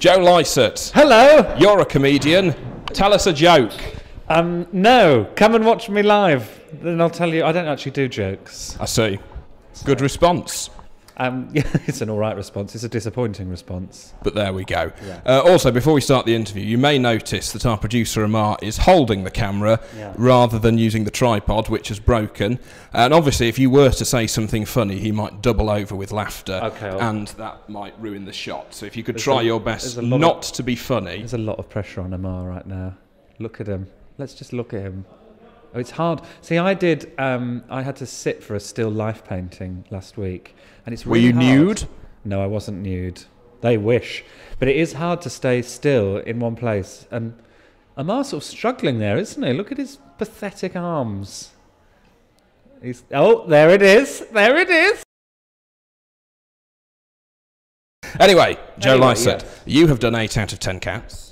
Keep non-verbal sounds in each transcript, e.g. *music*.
Joe Lycett, Hello. you're a comedian. Tell us a joke. Um, no, come and watch me live. Then I'll tell you. I don't actually do jokes. I see. Good response. Um, yeah, *laughs* it's an all right response. It's a disappointing response. But there we go. Uh, also, before we start the interview, you may notice that our producer Amar is holding the camera Yeah. rather than using the tripod, which is broken. And obviously, if you were to say something funny, he might double over with laughter, Okay, I'll- and that might ruin the shot. So if you could try a- your best a lot of- not to be funny. There's a lot of pressure on Amar right now. Look at him. Let's just look at him. Oh, it's hard. See, I did. Um, I had to sit for a still life painting last week, and it's really Were you hard. nude? No, I wasn't nude. They wish, but it is hard to stay still in one place. And Amar's sort of struggling there, isn't he? Look at his pathetic arms. He's oh, there it is. There it is. Anyway, Joe Anyway, Lycett, yes. you have done 8 out of 10 cats.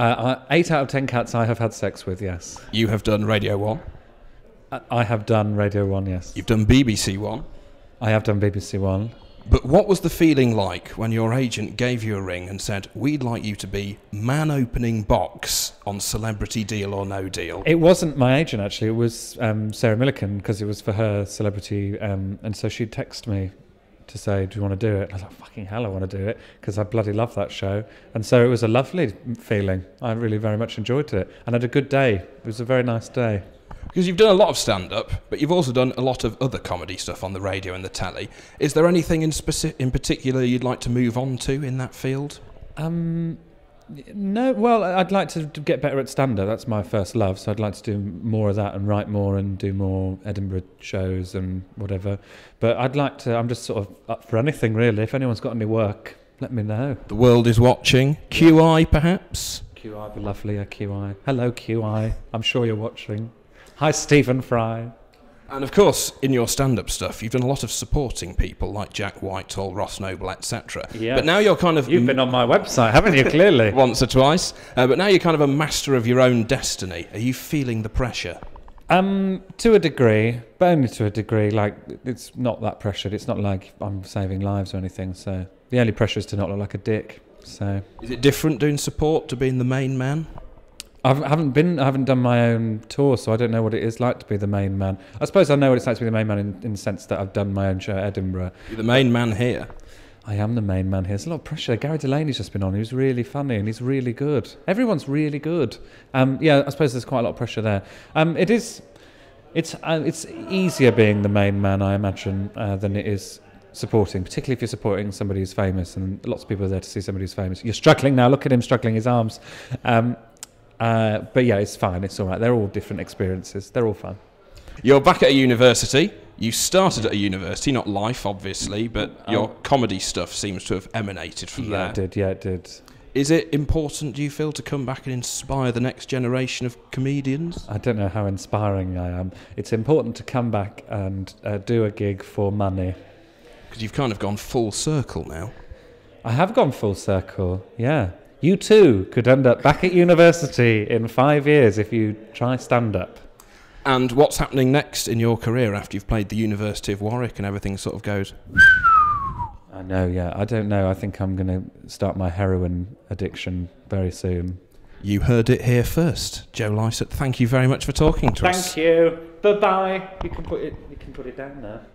Uh, eight out of ten cats I have had sex with. Yes, You have done Radio 1. I, I have done Radio One. Yes, You've done BBC 1. I have done BBC One. But what was the feeling like when your agent gave you a ring and said, We'd like you to be man opening box on Celebrity Deal or No Deal? It wasn't my agent actually. It was um, Sarah Millican because it was for her celebrity, um, and so she'd text me to say, "Do you want to do it?" And I was like, "Fucking hell, I want to do it!" Because I bloody love that show, and so it was a lovely feeling. I really very much enjoyed it, and had a good day. It was a very nice day. Because you've done a lot of stand up, but you've also done a lot of other comedy stuff on the radio and the telly. Is there anything in, speci- in particular you'd like to move on to in that field? Um, no, well, I'd like to get better at stand-up. That's my first love, so I'd like to do more of that and write more and do more Edinburgh shows and whatever. But I'd like to. I'm just sort of up for anything really. If anyone's got any work, let me know. The world is watching. QI, perhaps? QI lovely. Yeah, QI. Hello, QI. I'm sure you're watching. Hi, Stephen Fry. And of course, in your stand up stuff, you've done a lot of supporting people like Jack Whitehall, Ross Noble, etc. Yeah. But now you're kind of. You've been on my website, haven't you? Clearly. *laughs* once or twice, uh, but now you're kind of a master of your own destiny. Are you feeling the pressure? Um, to a degree, but only to a degree. Like it's not that pressured. It's not like I'm saving lives or anything. So the only pressure is to not look like a dick. So Is it different doing support to being the main man? I haven't been, I haven't done my own tour, so I don't know what it is like to be the main man. I suppose I know what it's like to be the main man in, in the sense that I've done my own show at Edinburgh. You're the main man here. I am the main man here. There's a lot of pressure. Gary Delaney's just been on. He was really funny and he's really good. Everyone's really good. Um, yeah, I suppose there's quite a lot of pressure there. Um, it is, it's uh, it's easier being the main man, I imagine, uh, than it is supporting. Particularly if you're supporting somebody who's famous, and lots of people are there to see somebody who's famous. You're struggling now. Look at him struggling his arms. Um, uh, but yeah, it's fine. It's all right. They're all different experiences. They're all fun. You're back at a university. You started at a university, not life, obviously, but your Oh. comedy stuff seems to have emanated from yeah, there. it did. Yeah, it did. Is it important, do you feel, to come back and inspire the next generation of comedians? I don't know how inspiring I am. It's important to come back and uh, do a gig for money. Because you've kind of gone full circle now. I have gone full circle, yeah. You too could end up back at university in five years if you try stand up. And what's happening next in your career after you've played the University of Warwick and everything sort of goes? I know, yeah. I don't know. I think I'm going to start my heroin addiction very soon. You heard it here first. Joe Lycett, thank you very much for talking to us. Thank you. Bye bye. You can put it. You can put it down there.